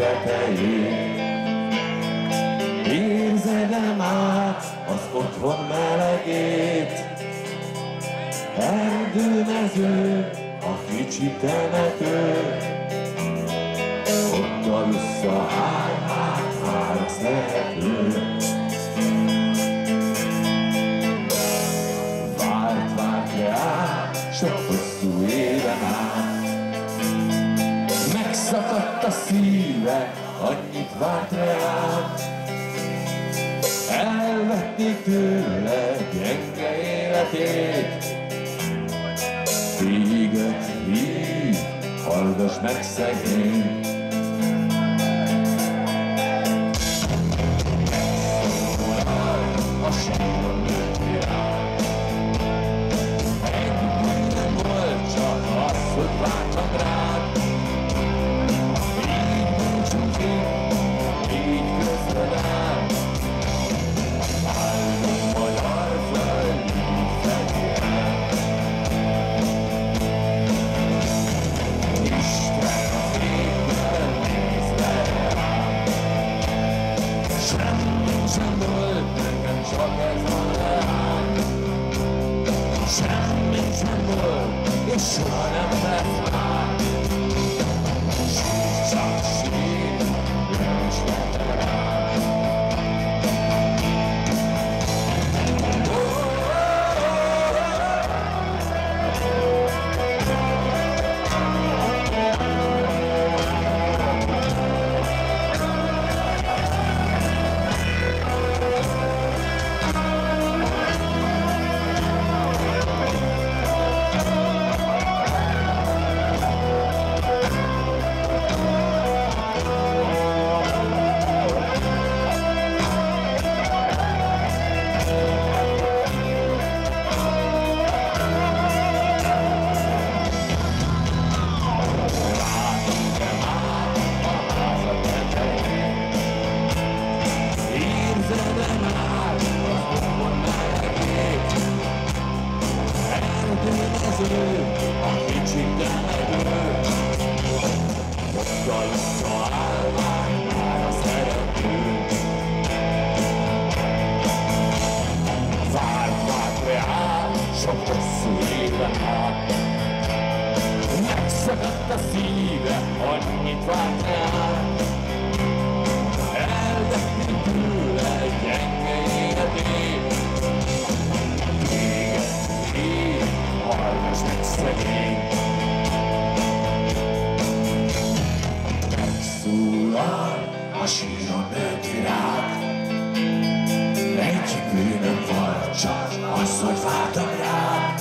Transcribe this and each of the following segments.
erejét. Érzed-e már az otthon melegét? Erdőmező, a kicsi temető, ott a vissza hár, hár, Megszakadt a szíve, annyit várt reál. Elvették tőle gyenge életét, Téged hív, hallgass meg szegény. Nőtt rá. Semmi sem volt, és soha nem lesz Erdőmező, a kicsi temető. Ott a vissza állvány, már a szerető. Várt reál. Megszakadt a szíve, annyit várt reál. Az, hogy vártam rád.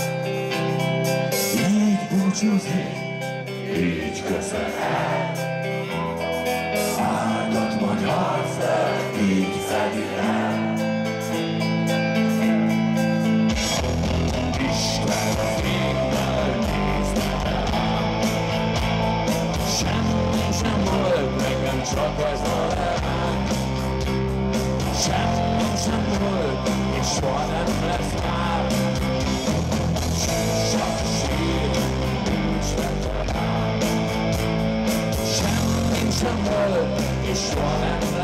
Így búcsúzik, így köszönhet. Áldott magyar föld, így fedi el. Csak ez a leány. Semmi sem volt, Jestem młody i szłonę